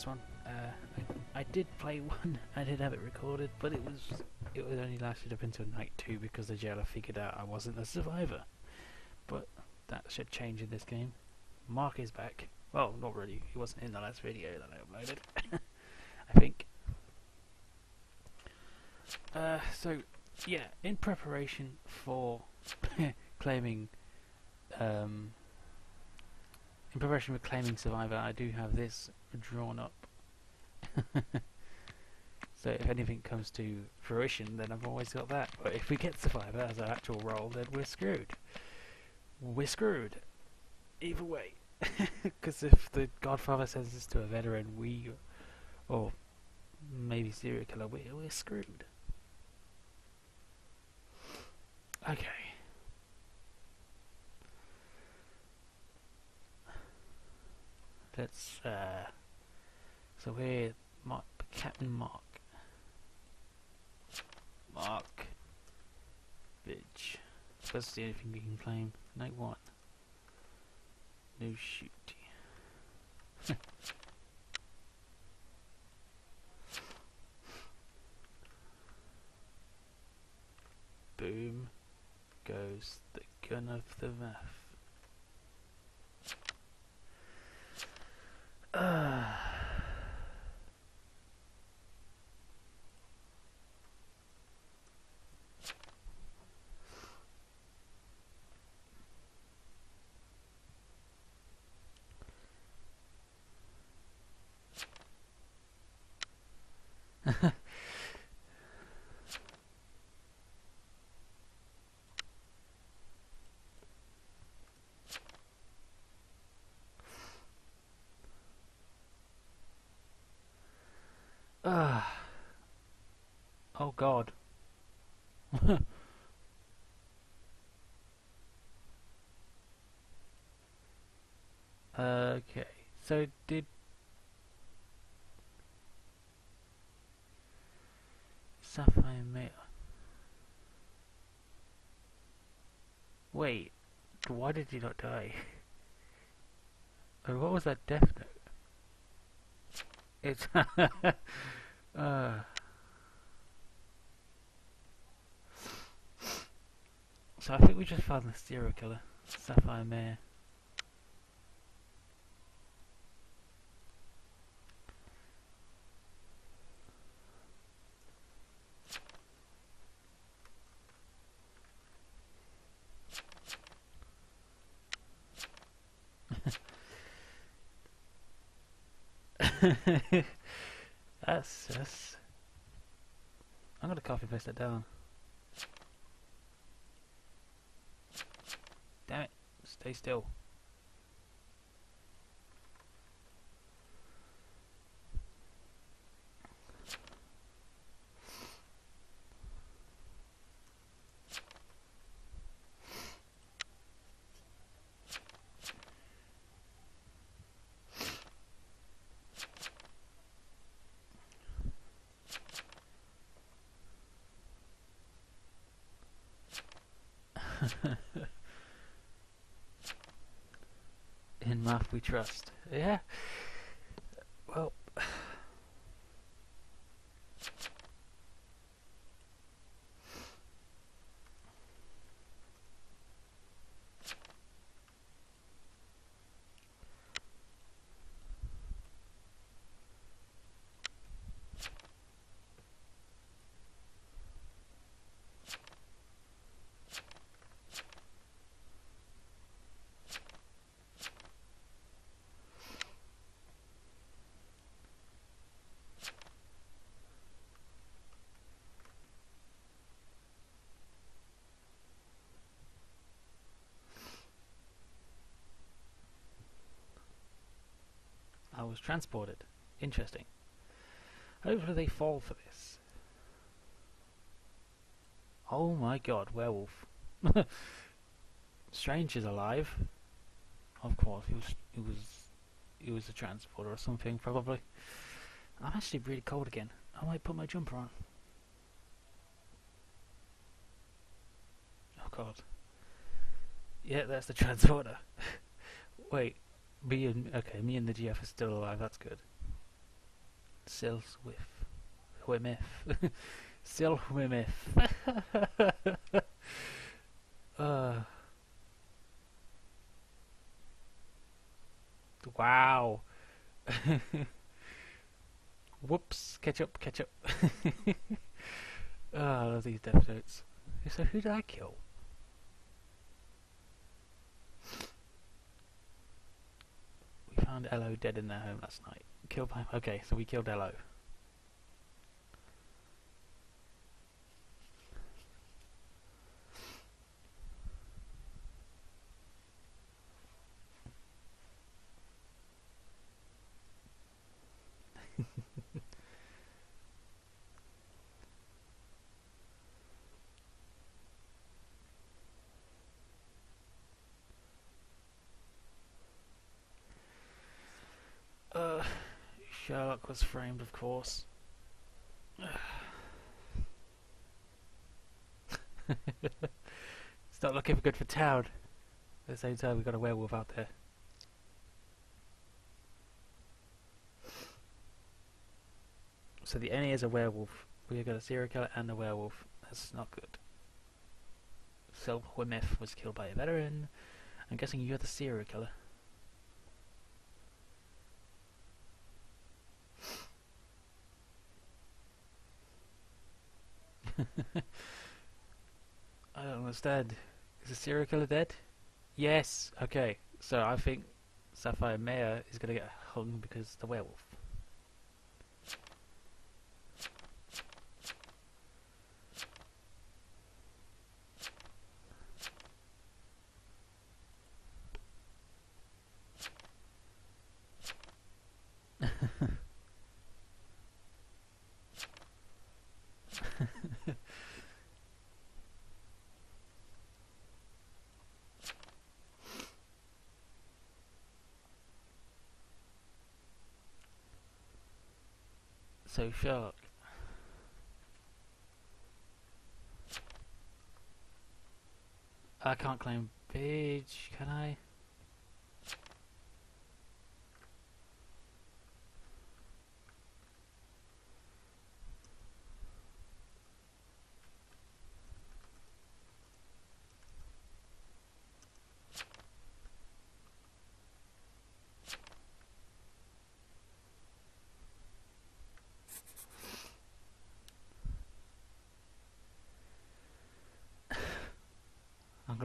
this one. Uh, I, I did play one. I did have it recorded, but it was it was only lasted up until night two because the jailer figured out I wasn't a survivor. But that should change in this game. Mark is back. Well, not really. He wasn't in the last video that I uploaded. I think. Uh, so yeah, in preparation for claiming um, in preparation for claiming Survivor, I do have this drawn up. so if anything comes to fruition, then I've always got that. But if we get Survivor as an actual role, then we're screwed. We're screwed. Either way. Because if the Godfather sends this to a veteran, we, or maybe serial killer, we, we're screwed. Okay. Let's, uh, so we're Mark, Captain Mark. Mark. Bitch. That's the only thing we can claim. Night one. No shooting. Boom goes the gun of the Vath. Ah. Ah. Oh God. okay. So did Sapphire Male? Wait. Why did he not die? And what was that death note? It's uh So I think we just found the serial killer, Sapphire Mare. that's that's. I'm gonna copy paste that down. Damn it! Stay still. In math we trust. Yeah. Well. I was transported. Interesting. Hopefully they fall for this. Oh my god, werewolf. Strange is alive. Of course, he was he was he was a transporter or something, probably. I'm actually really cold again. I might put my jumper on. Oh god. Yeah, that's the transporter. Wait, me and okay, me and the GF are still alive. That's good. Silswith. Wimif. Silwimif. uh. Wow. Whoops. Catch up, catch up. I love these death notes. So who did I kill? Found Elo dead in their home last night. Killed by... Okay, so we killed Elo. Uh, Sherlock was framed, of course. it's not looking good for town. At the same time, we've got a werewolf out there. So the NE is a werewolf. We've got a serial killer and a werewolf. That's not good. Silwimif was killed by a veteran. I'm guessing you're the serial killer. I don't understand. Is the serial killer dead? Yes. Okay. So I think Sapphire Mayor is gonna get hung because the werewolf. So shark. I can't claim page, can I?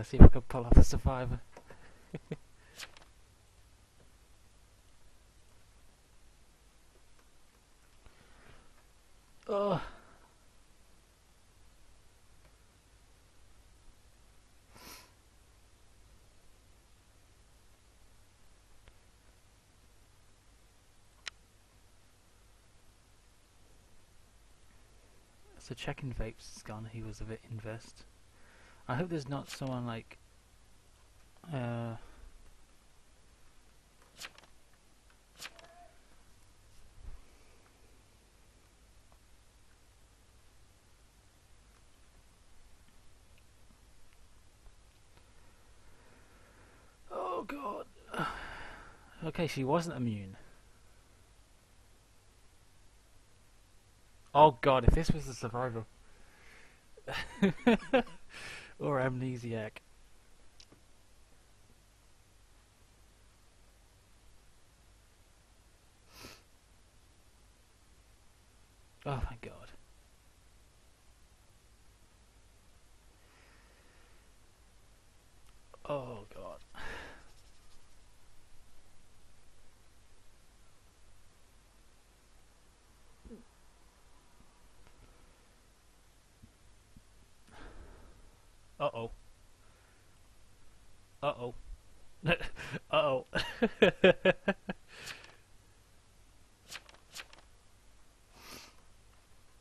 Gonna see if I can pull off a survivor. oh. So checking vapes is gone, he was a bit invest. I hope there's not someone like uh Oh god. Okay, she wasn't immune. Oh god, if this was a survivor. or amnesiac. Oh my god. Oh god. Uh oh. Uh oh. uh oh.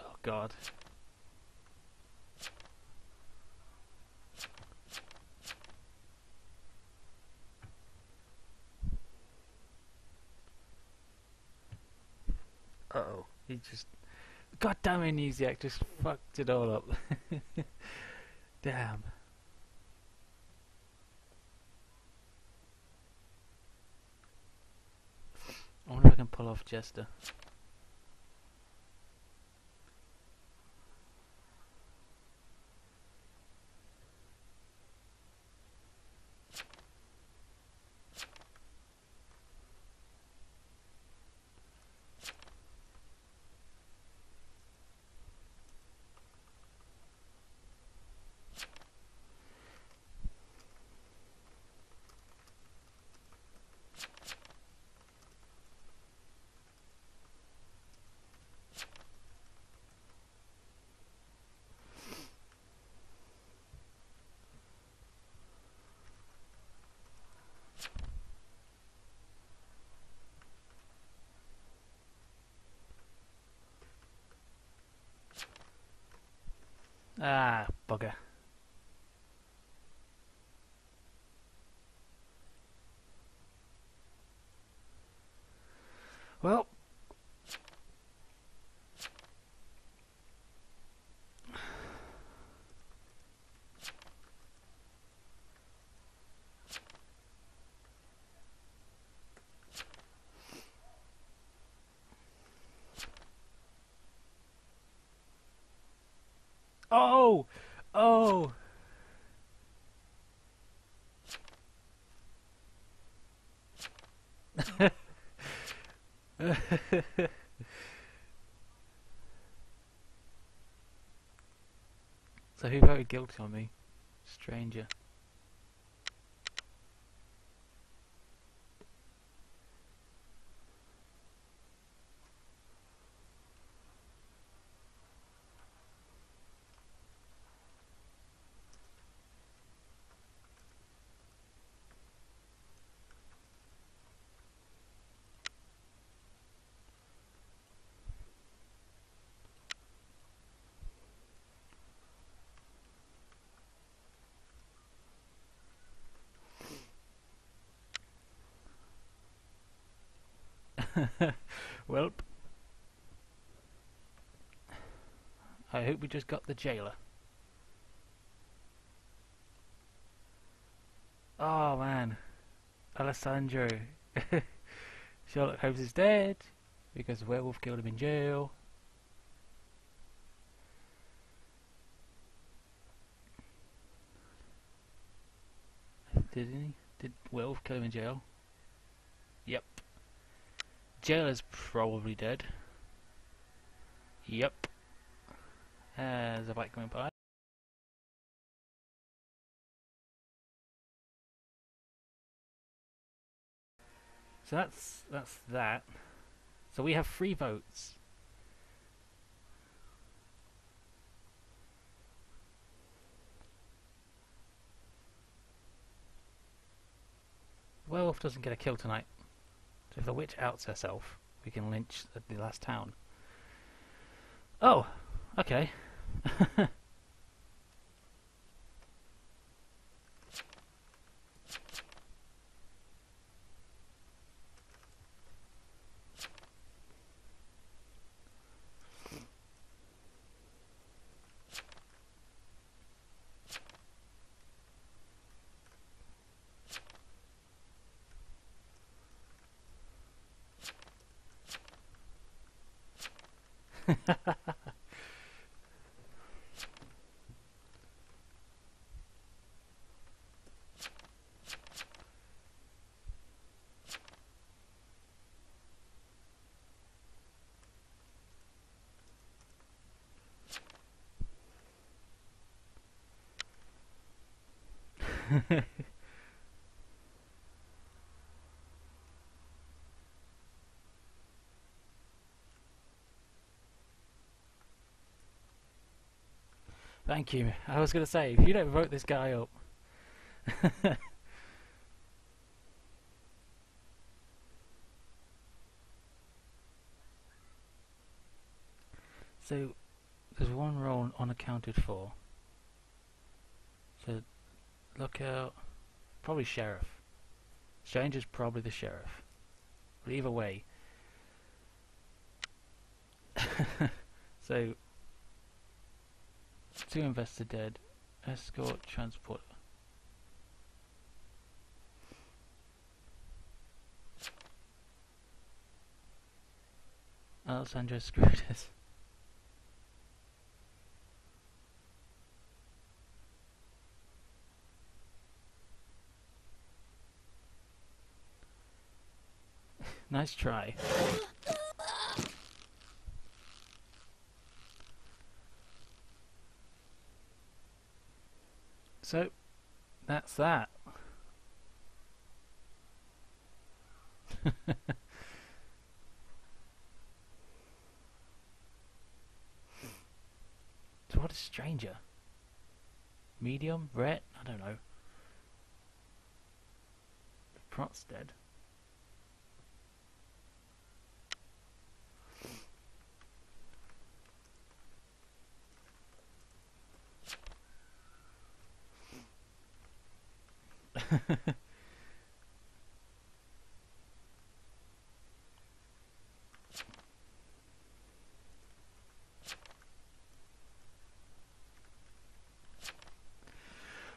oh god. Uh oh. He just. Goddamn amnesiac just fucked it all up. Damn. I wonder if I can pull off Jester. Ah, bugger. Well, Oh! Oh! so who voted guilty on me? Stranger. Welp. I hope we just got the jailer. Oh man. Alessandro. Sherlock Holmes is dead because the werewolf killed him in jail. Did he? Did werewolf kill him in jail? Yep. Jailer's probably dead. Yep. Uh, there's a bike going by. So that's that's that. So we have three votes. Werewolf doesn't get a kill tonight. So if the witch outs herself, we can lynch the, the last town. Oh, okay. Thank you. I was going to say, if you don't vote this guy up. so, there's one role unaccounted for. So, look out. Probably sheriff. Stranger's probably the sheriff. But either way. so, Two investors dead. Escort transport. Alessandro screwed us. Nice try. So, that's that. so what a stranger? Medium? Red? I don't know. Prot's dead.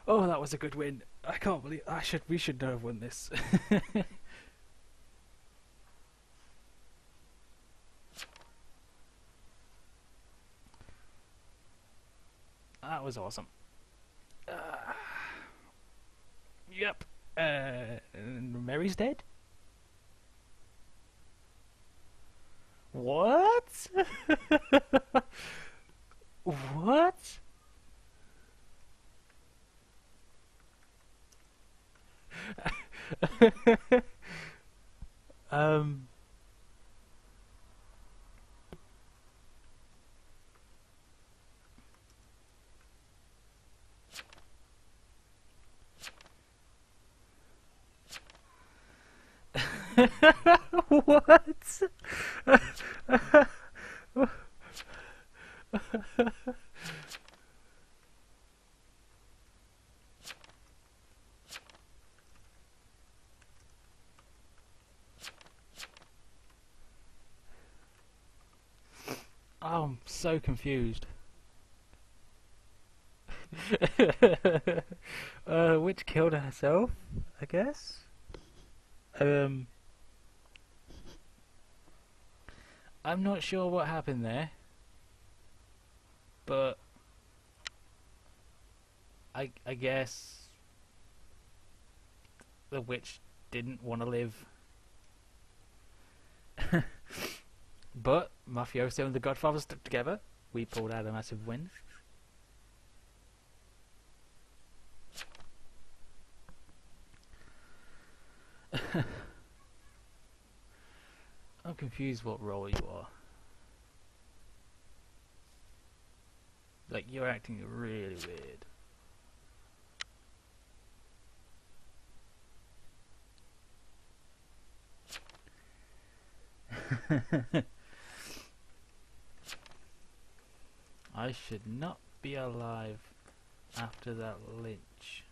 oh, that was a good win. I can't believe I should. We should have won this. that was awesome. Uh, yep. Uh, Mary's dead. What? what? um. What? Oh, I'm so confused. uh, witch killed herself, I guess. Um, I'm not sure what happened there, but I I guess the witch didn't want to live. But Mafioso and the Godfather stuck together. We pulled out a massive win. I'm confused what role you are. Like, you're acting really weird. I should not be alive after that lynch.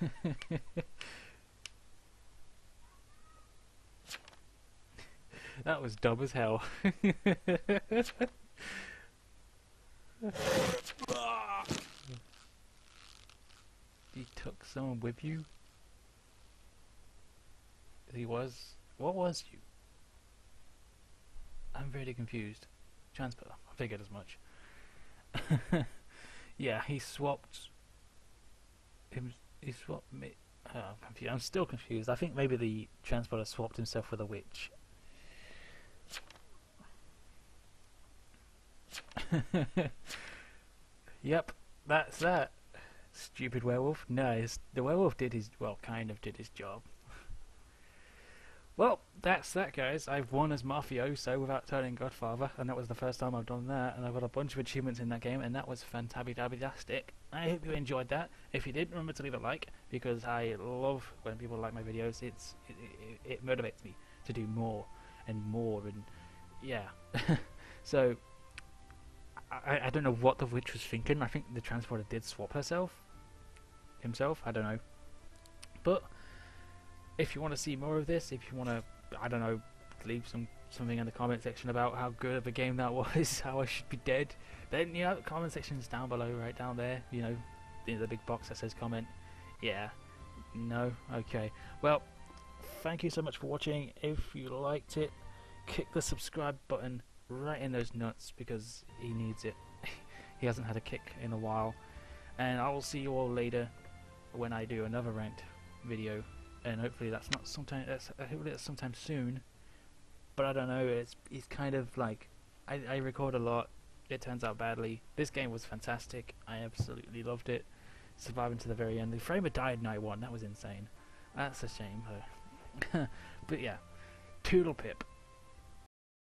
that was dumb as hell. you took someone with you? He was... What was you? I'm very confused. Transfer. I figured as much. yeah, he swapped. Him, he swapped me. Oh, I'm confused. I'm still confused. I think maybe the transporter swapped himself with a witch. yep, that's that. Stupid werewolf. No, the werewolf did his well, kind of did his job. Well, that's that, guys. I've won as Mafioso without turning Godfather, and that was the first time I've done that, and I've got a bunch of achievements in that game, and that was fantabby-dabby-dastic. I hope you enjoyed that. If you did, remember to leave a like, because I love when people like my videos. It's It, it, it motivates me to do more and more, and yeah. so, I, I don't know what the witch was thinking. I think the transporter did swap herself. Himself, I don't know. But if you want to see more of this, if you want to, I don't know, leave some something in the comment section about how good of a game that was, how I should be dead, then you know, the comment section is down below, right down there. You know, in the big box that says comment. Yeah. No. Okay. Well, thank you so much for watching. If you liked it, kick the subscribe button right in those nuts because he needs it. he hasn't had a kick in a while. And I will see you all later when I do another ranked video and hopefully that's not sometime. That's uh, hopefully that's sometime soon. But I don't know. It's it's kind of like I I record a lot. It turns out badly. This game was fantastic. I absolutely loved it. Surviving to the very end. The Framer died night one. That was insane. That's a shame though. but yeah, Toodle Pip.